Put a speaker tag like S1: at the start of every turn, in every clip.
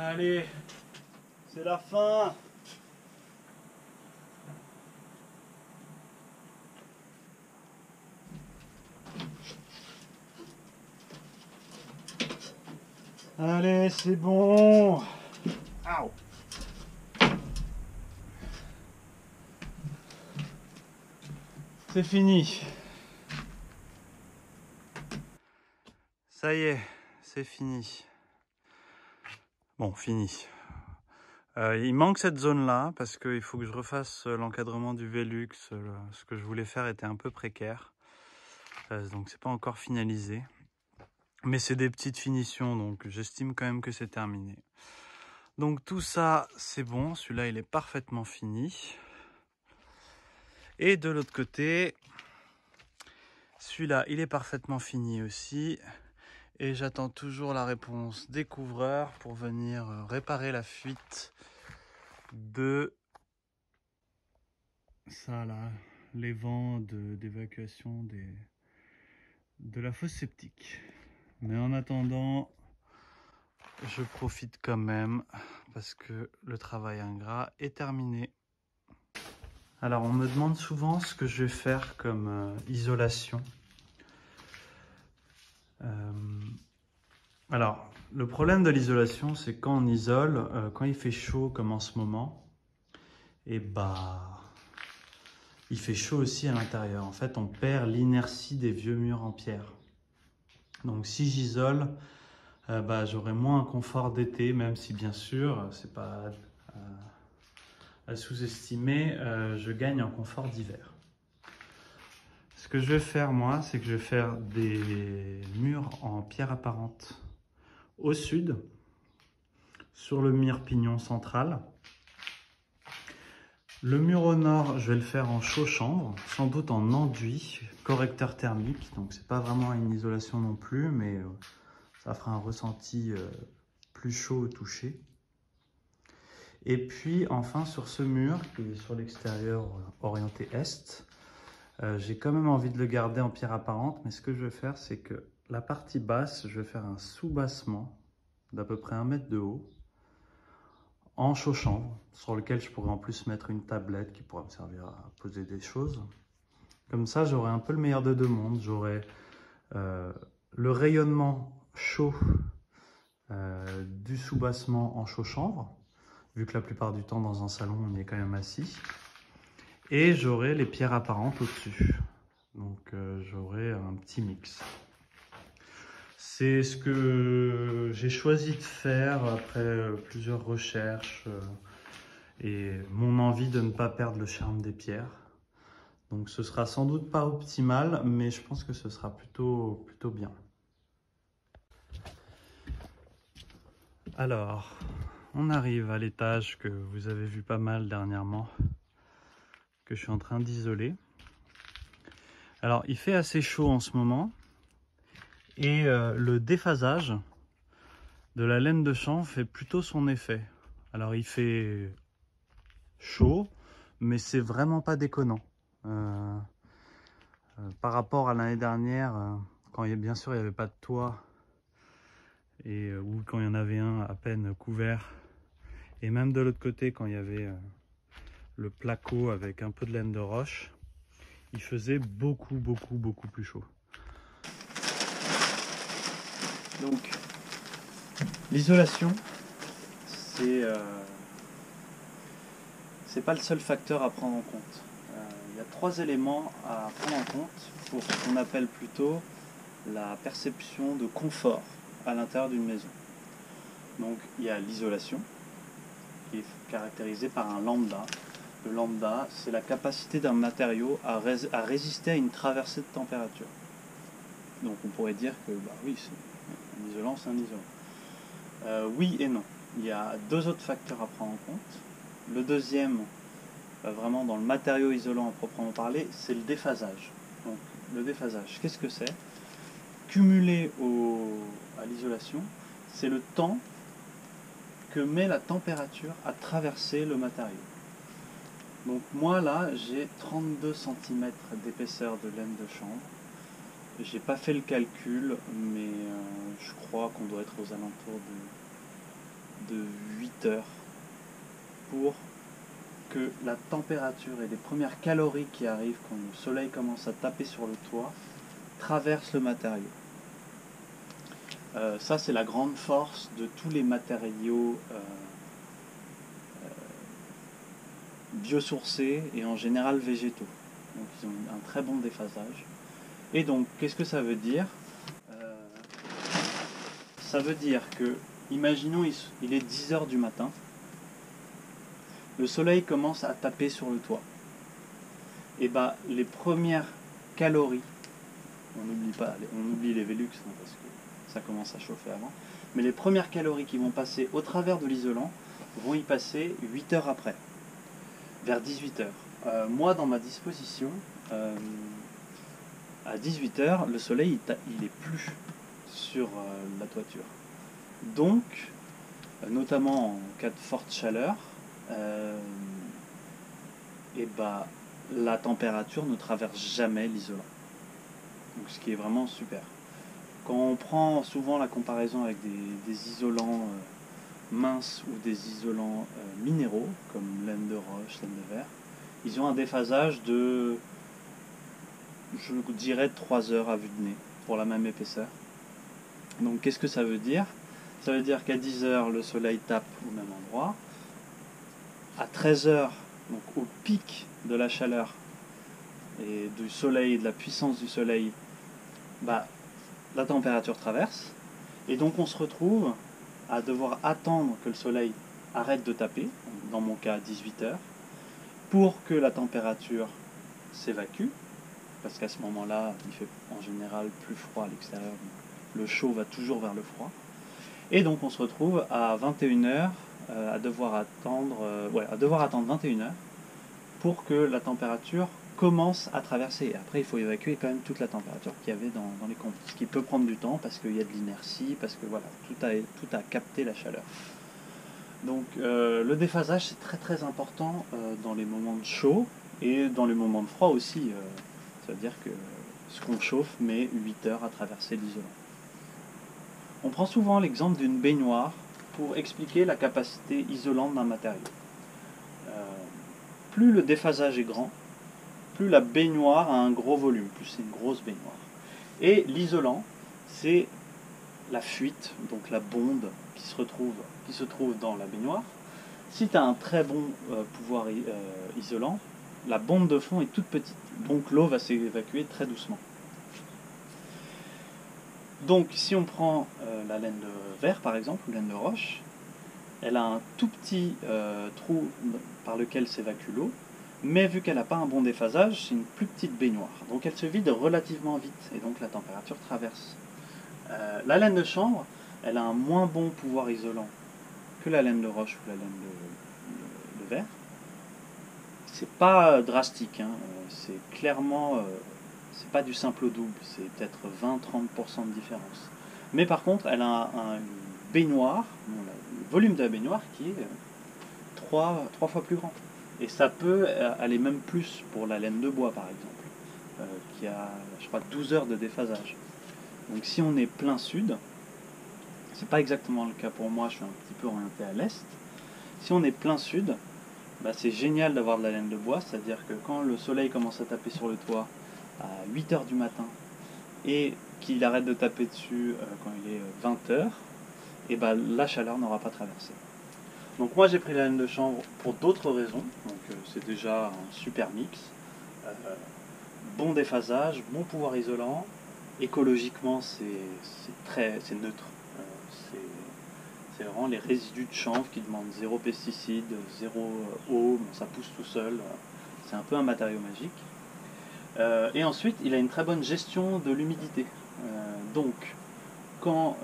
S1: Allez, c'est la fin. Allez, c'est bon. C'est fini. Ça y est, c'est fini. Bon, fini. Euh, il manque cette zone-là parce qu'il faut que je refasse l'encadrement du Velux. Ce que je voulais faire était un peu précaire. Euh, donc c'est pas encore finalisé. Mais c'est des petites finitions, donc j'estime quand même que c'est terminé. Donc tout ça, c'est bon. Celui-là, il est parfaitement fini. Et de l'autre côté, celui-là, il est parfaitement fini aussi. Et j'attends toujours la réponse des couvreurs pour venir euh, réparer la fuite de ça là, les vents d'évacuation des, de la fosse septique. Mais en attendant, je profite quand même parce que le travail ingrat est terminé. Alors on me demande souvent ce que je vais faire comme euh, isolation. Alors le problème de l'isolation c'est quand on isole, euh, quand il fait chaud comme en ce moment, et bah il fait chaud aussi à l'intérieur. En fait on perd l'inertie des vieux murs en pierre. Donc si j'isole, bah, j'aurai moins un confort d'été, même si bien sûr c'est pas à sous-estimer, euh, je gagne en confort d'hiver. Ce que je vais faire moi, c'est que je vais faire des murs en pierre apparente au sud, sur le mur pignon central. Le mur au nord, je vais le faire en chaud chambre, sans doute en enduit, correcteur thermique. Donc c'est pas vraiment une isolation non plus, mais euh, ça fera un ressenti euh, plus chaud au toucher. Et puis enfin sur ce mur qui est sur l'extérieur orienté est, euh, j'ai quand même envie de le garder en pierre apparente, mais ce que je vais faire c'est que la partie basse, je vais faire un sous-bassement d'à peu près un mètre de haut en chaud chambre, sur lequel je pourrais en plus mettre une tablette qui pourra me servir à poser des choses. Comme ça, j'aurai un peu le meilleur de deux mondes. J'aurai euh, le rayonnement chaud euh, du sous-bassement en chaud chambre, vu que la plupart du temps dans un salon on est quand même assis. Et j'aurai les pierres apparentes au-dessus. Donc euh, j'aurai un petit mix. C'est ce que j'ai choisi de faire après euh, plusieurs recherches euh, et mon envie de ne pas perdre le charme des pierres. Donc ce sera sans doute pas optimal, mais je pense que ce sera plutôt, plutôt bien. Alors, on arrive à l'étage que vous avez vu pas mal dernièrement, que je suis en train d'isoler. Alors il fait assez chaud en ce moment et euh, le déphasage de la laine de chanvre fait plutôt son effet. Alors il fait chaud mais c'est vraiment pas déconnant. Euh, euh, par rapport à l'année dernière, quand bien sûr il n'y avait pas de toit et ou quand il y en avait un à peine couvert et même de l'autre côté, quand il y avait le placo avec un peu de laine de roche, il faisait beaucoup, beaucoup, beaucoup plus chaud. Donc, l'isolation, c'est euh, c'est pas le seul facteur à prendre en compte. Euh, il y a trois éléments à prendre en compte pour ce qu'on appelle plutôt la perception de confort à l'intérieur d'une maison. Donc, il y a l'isolation, qui est caractérisé par un lambda. Le lambda, c'est la capacité d'un matériau à, à, résister à une traversée de température. Donc on pourrait dire que bah oui, isolant, c'est un isolant. Euh, oui et non. Il y a deux autres facteurs à prendre en compte. Le deuxième, euh, vraiment dans le matériau isolant à proprement parler, c'est le déphasage. Donc le déphasage, qu'est-ce que c'est? Cumulé à l'isolation, c'est le temps que met la température à traverser le matériau. Donc moi là j'ai 32 cm d'épaisseur de laine de chanvre. J'ai pas fait le calcul mais euh, je crois qu'on doit être aux alentours de 8 heures pour que la température et les premières calories qui arrivent quand le soleil commence à taper sur le toit traversent le matériau. Euh, ça, c'est la grande force de tous les matériaux euh, biosourcés et en général végétaux. Donc, ils ont un très bon déphasage. Et donc, qu'est-ce que ça veut dire Ça veut dire que, imaginons, il est 10 heures du matin, le soleil commence à taper sur le toit. Et bah, les premières calories, on n'oublie pas, on oublie les Velux hein, parce que ça commence à chauffer avant, mais les premières calories qui vont passer au travers de l'isolant vont y passer 8 heures après, vers 18 heures. Euh, moi, dans ma disposition, euh, à 18 heures, le soleil il, est plus sur euh, la toiture. Donc, notamment en cas de forte chaleur, et bah, la température ne traverse jamais l'isolant. Donc, ce qui est vraiment super. Quand on prend souvent la comparaison avec des, isolants minces ou des isolants minéraux, comme laine de roche, laine de verre, ils ont un déphasage de, je dirais, 3 heures à vue de nez pour la même épaisseur. Donc qu'est-ce que ça veut dire? Ça veut dire qu'à 10 heures, le soleil tape au même endroit. À 13 heures, donc au pic de la chaleur et du soleil de la puissance du soleil, bah, la température traverse. Et donc on se retrouve à devoir attendre que le soleil arrête de taper, dans mon cas 18 heures, pour que la température s'évacue, parce qu'à ce moment-là, il fait en général plus froid à l'extérieur, le chaud va toujours vers le froid. Et donc on se retrouve à 21h euh, à devoir attendre euh, à devoir attendre 21h pour que la température commence à traverser. Après, il faut évacuer quand même toute la température qu'il y avait dans, les comptes, ce qui peut prendre du temps parce qu'il y a de l'inertie, parce que voilà, tout a, tout a capté la chaleur. Donc euh, le déphasage c'est très très important dans les moments de chaud et dans les moments de froid aussi. Euh, ça veut dire que ce qu'on chauffe met 8 heures à traverser l'isolant. On prend souvent l'exemple d'une baignoire pour expliquer la capacité isolante d'un matériau. plus le déphasage est grand, plus la baignoire a un gros volume, plus c'est une grosse baignoire. Et l'isolant, c'est la fuite, donc la bonde qui se retrouve, qui se trouve dans la baignoire. Si tu as un très bon euh, pouvoir euh, isolant, la bonde de fond est toute petite, donc l'eau va s'évacuer très doucement. Donc si on prend euh, la laine de verre par exemple, ou laine de roche, elle a un tout petit trou par lequel s'évacue l'eau, mais vu qu'elle n'a pas un bon déphasage, c'est une plus petite baignoire. Donc elle se vide relativement vite, et donc la température traverse. la laine de chambre, elle a un moins bon pouvoir isolant que la laine de roche ou la laine de, verre. C'est pas drastique, hein. c'est clairement, euh, c'est pas du simple au double, c'est peut-être 20-30% de différence. Mais par contre, elle a un, baignoire, le volume de la baignoire qui est 3, euh, fois plus grand. Et ça peut euh, aller même plus pour la laine de bois par exemple, qui a, je crois, 12 heures de déphasage. Donc si on est plein sud, c'est pas exactement le cas pour moi, je suis un petit peu orienté à l'est. Si on est plein sud, bah, c'est génial d'avoir de la laine de bois, c'est-à-dire que quand le soleil commence à taper sur le toit à 8h du matin et qu'il arrête de taper dessus euh, quand il est 20h, euh, et bah, la chaleur n'aura pas traversé. Donc moi j'ai pris la laine de chanvre pour d'autres raisons, donc euh, c'est déjà un super mix, bon déphasage, bon pouvoir isolant, écologiquement c'est très c'est neutre, c'est vraiment les résidus de chanvre qui demandent zéro pesticide, zéro euh, eau, ça pousse tout seul. C'est un peu un matériau magique. Euh, et ensuite, il a une très bonne gestion de l'humidité. Euh, donc, quand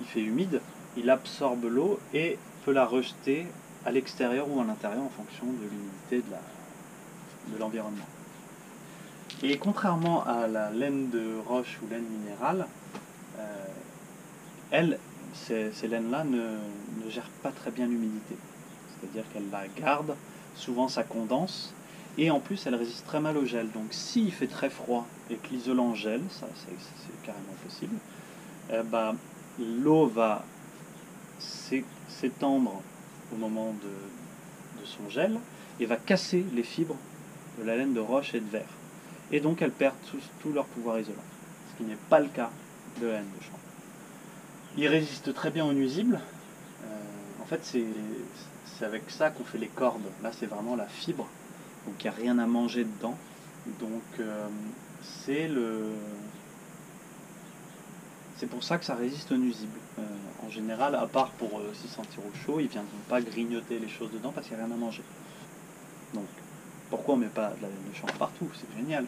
S1: il fait humide, il absorbe l'eau et peut la rejeter à l'extérieur ou à l'intérieur en fonction de l'humidité de l'environnement. et contrairement à la laine de roche ou laine minérale, elle, ces, laines-là ne, gèrent pas très bien l'humidité. C'est-à-dire qu'elles la gardent, souvent ça condense, et en plus elle résiste très mal au gel. Donc s'il fait très froid et que l'isolant gèle, ça c'est carrément possible, eh ben, l'eau va s'étendre au moment de, son gel et va casser les fibres de la laine de roche et de verre. Et donc elles perdent tout, leur pouvoir isolant, ce qui n'est pas le cas de la laine de chanvre. Il résiste très bien aux nuisibles. Euh, en fait, c'est avec ça qu'on fait les cordes. Là, c'est vraiment la fibre, donc il n'y a rien à manger dedans. Donc euh, c'est le c'est pour ça que ça résiste aux nuisibles. Euh, en général, à part pour s'y sentir au chaud, ils ne viendront pas grignoter les choses dedans parce qu'il n'y a rien à manger. Donc, pourquoi on ne met pas de la laine partout? C'est génial.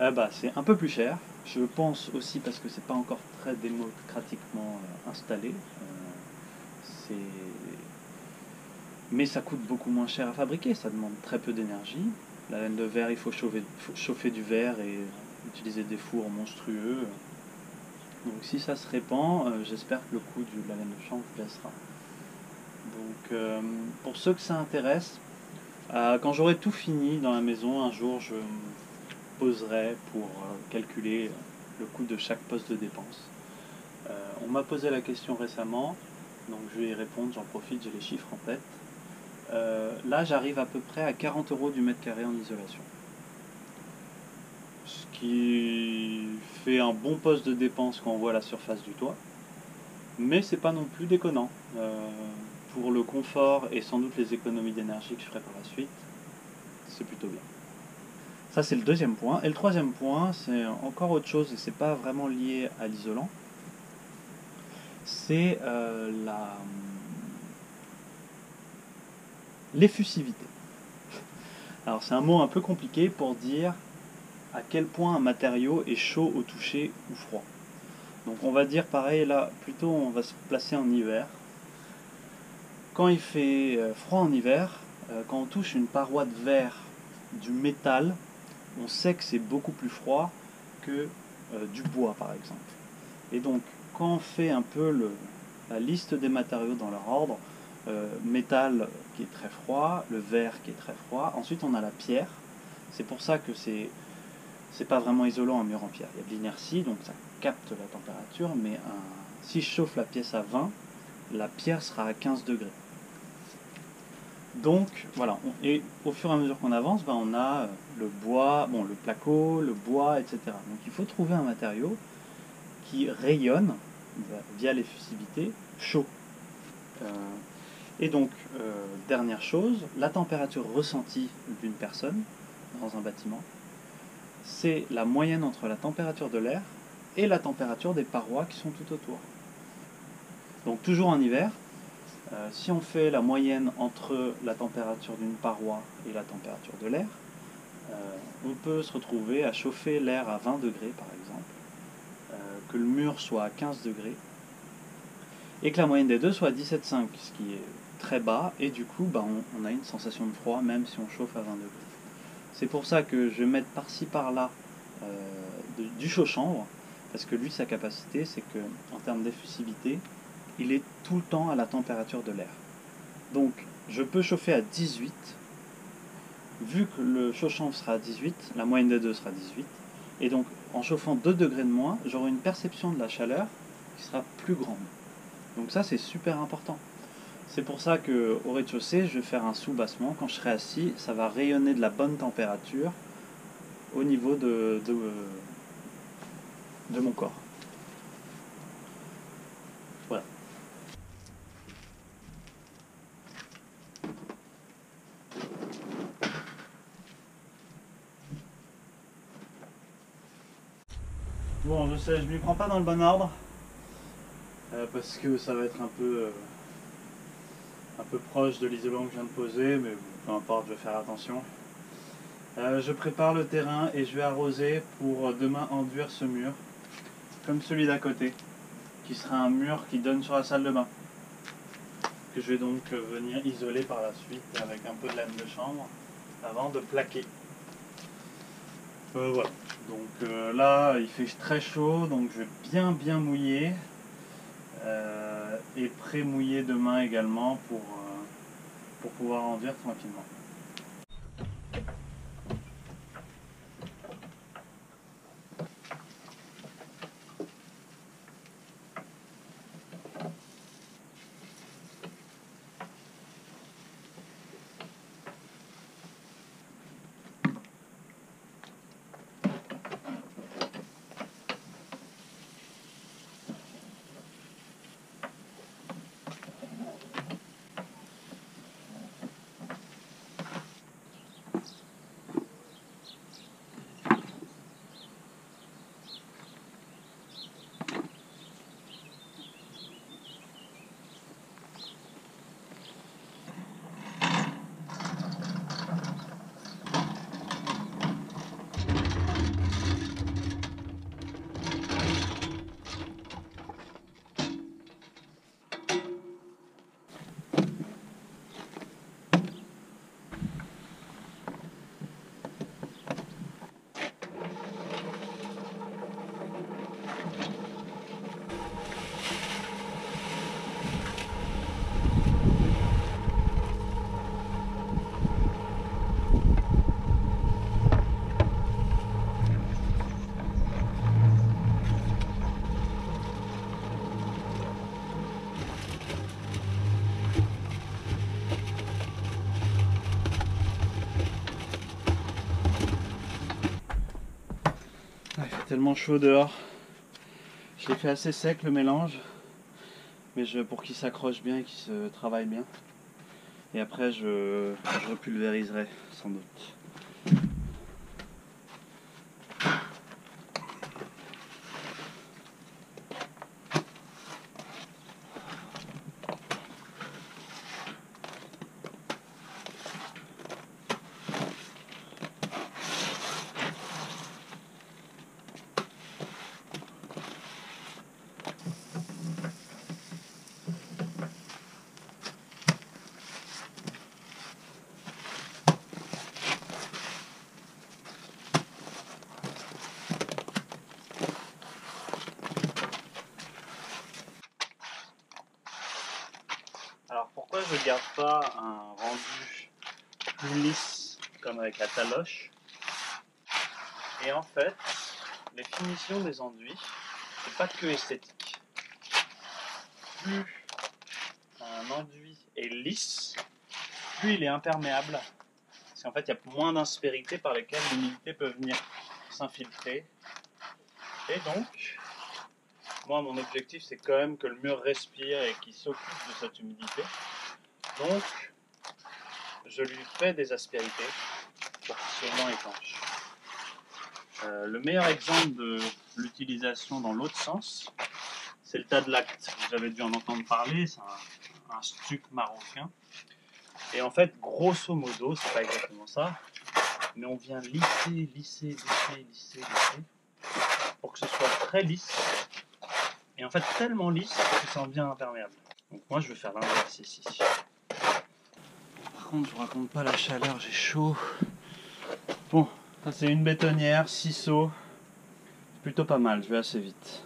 S1: Eh bah, c'est un peu plus cher. Je pense aussi parce que c'est pas encore très démocratiquement euh, installé. Mais ça coûte beaucoup moins cher à fabriquer, ça demande très peu d'énergie. La laine de verre, il faut chauffer, du verre et utiliser des fours monstrueux. Donc si ça se répand, euh, j'espère que le coût de la laine de chanvre baissera. Donc euh, pour ceux que ça intéresse, euh, quand j'aurai tout fini dans la maison, un jour je me poserai pour calculer le coût de chaque poste de dépense. on m'a posé la question récemment, donc je vais y répondre, j'en profite, j'ai les chiffres en tête. là j'arrive à peu près à 40 euros du mètre carré en isolation ce qui fait un bon poste de dépense quand on voit la surface du toit, mais c'est pas non plus déconnant. Euh, pour le confort et sans doute les économies d'énergie que je ferai par la suite, c'est plutôt bien. C'est le deuxième point. Et le troisième point, c'est encore autre chose et c'est pas vraiment lié à l'isolant. C'est euh, la l'effusivité. Alors c'est un mot un peu compliqué pour dire à quel point un matériau est chaud au toucher ou froid. Donc on va dire pareil là, plutôt on va se placer en hiver. Quand il fait euh, froid en hiver, euh, quand on touche une paroi de verre, du métal, on sait que c'est beaucoup plus froid que euh, du bois par exemple. Et donc quand on fait un peu la liste des matériaux dans leur ordre, métal qui est très froid, le verre qui est très froid, ensuite on a la pierre. C'est pour ça que c'est c'est pas vraiment isolant un mur en pierre. Il y a de l'inertie, donc ça capte la température, mais si je chauffe la pièce à 20, la pierre sera à 15 degrés. Donc voilà, et au fur et à mesure qu'on avance, ben, on a euh, le bois, bon, le placo, le bois, etc. Donc il faut trouver un matériau qui rayonne via l'effusivité chaud. Euh, et donc, euh, dernière chose, la température ressentie d'une personne dans un bâtiment, c'est la moyenne entre la température de l'air et la température des parois qui sont tout autour. Donc toujours en hiver, euh, si on fait la moyenne entre la température d'une paroi et la température de l'air, on peut se retrouver à chauffer l'air à 20 degrés par exemple, euh, que le mur soit à 15 degrés, et que la moyenne des deux soit à 17,5, ce qui est très bas, et du coup bah, on, on a une sensation de froid même si on chauffe à 20 degrés. C'est pour ça que je vais mettre par-ci par-là euh, du chaud-chambre, parce que lui, sa capacité, c'est que en termes d'effusivité, il est tout le temps à la température de l'air. Donc, je peux chauffer à 18. Vu que le chaud-chambre sera à 18, la moyenne des deux sera 18. Et donc, en chauffant 2 degrés de moins, j'aurai une perception de la chaleur qui sera plus grande. Donc ça, c'est super important. C'est pour ça qu'au rez-de-chaussée, je vais faire un sous-bassement. Quand je serai assis, ça va rayonner de la bonne température au niveau de mon corps. Voilà. Bon, je ne m'y prends pas dans le bon ordre. Euh, parce que ça va être un peu... Euh, un peu proche de l'isolant que je viens de poser, mais peu importe, je vais faire attention. Euh, je prépare le terrain et je vais arroser pour demain enduire ce mur, comme celui d'à côté, qui sera un mur qui donne sur la salle de bain, que je vais donc venir isoler par la suite avec un peu de laine de chambre avant de plaquer. Voilà, donc euh, là il fait très chaud, donc je vais bien bien mouiller. Euh, et pré-mouillé demain également pour, euh, pour pouvoir en dire tranquillement. Tellement chaud dehors. Je l'ai fait assez sec le mélange, mais je, pour qu'il s'accroche bien et qu'il se travaille bien. Et après, je, je repulvériserai sans doute. Alors pourquoi je garde pas un rendu plus lisse comme avec la taloche Et en fait, les finitions des enduits, c'est pas que esthétique. Plus un enduit est lisse, plus il est imperméable. Parce qu'en fait, il y a moins d'aspérité par lesquelles l'humidité peut venir s'infiltrer. Et donc, moi, mon objectif, c'est quand même que le mur respire et qu'il s'occupe de cette humidité. Donc, je lui fais des aspérités pour qu'il soit le meilleur exemple de l'utilisation dans l'autre sens, c'est le tas de lacte. Vous avez dû en entendre parler, c'est un, un stuc marocain. Et en fait, grosso modo, c'est pas exactement ça, mais on vient lisser, lisser, lisser, lisser, lisser, pour que ce soit très lisse et en fait tellement lisse que ça en devient imperméable. Donc moi je vais faire l'inverse ici. Contre je vous raconte pas la chaleur, j'ai chaud. Bon, ça c'est une bétonnière, ciseaux. Plutôt pas mal, je vais assez vite.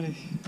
S1: Allez.